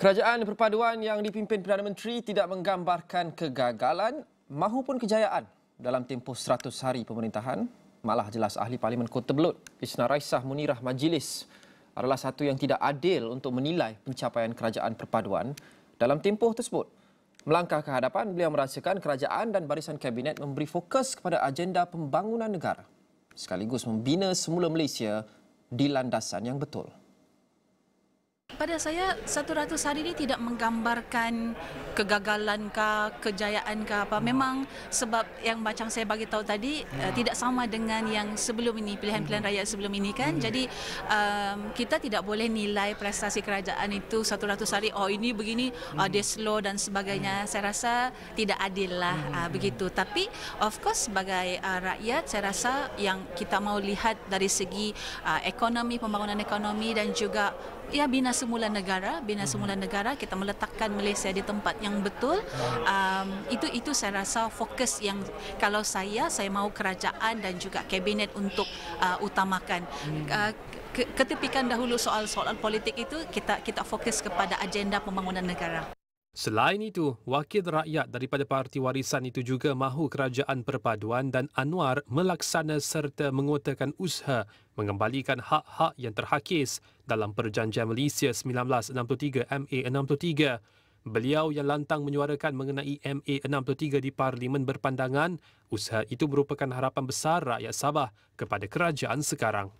Kerajaan perpaduan yang dipimpin Perdana Menteri tidak menggambarkan kegagalan mahupun kejayaan dalam tempoh 100 hari pemerintahan. Malah jelas ahli Parlimen Kota Belud, Isna Raisah Munirah Majlis adalah satu yang tidak adil untuk menilai pencapaian kerajaan perpaduan dalam tempoh tersebut. Melangkah ke hadapan, beliau merasakan kerajaan dan barisan kabinet memberi fokus kepada agenda pembangunan negara sekaligus membina semula Malaysia di landasan yang betul pada saya 100 hari ini tidak menggambarkan kegagalan ke kejayaan ke apa. Memang sebab yang macam saya bagi tahu tadi uh, tidak sama dengan yang sebelum ini pilihan-pilihan rakyat sebelum ini kan? Hmm. jadi um, kita tidak boleh nilai prestasi kerajaan itu 100 hari oh ini begini uh, dia slow dan sebagainya. Saya rasa tidak adil lah uh, begitu. Tapi of course sebagai uh, rakyat saya rasa yang kita mau lihat dari segi uh, ekonomi pembangunan ekonomi dan juga ya bina semula negara bina hmm. semula negara kita meletakkan Malaysia di tempat yang betul um, itu itu saya rasa fokus yang kalau saya saya mau kerajaan dan juga kabinet untuk uh, utamakan hmm. uh, ketepikan dahulu soal-soal politik itu kita kita fokus kepada agenda pembangunan negara Selain itu, wakil rakyat daripada parti warisan itu juga mahu kerajaan perpaduan dan Anwar melaksana serta mengotakan usaha mengembalikan hak-hak yang terhakis dalam Perjanjian Malaysia 1963 MA63. Beliau yang lantang menyuarakan mengenai MA63 di Parlimen berpandangan usaha itu merupakan harapan besar rakyat Sabah kepada kerajaan sekarang.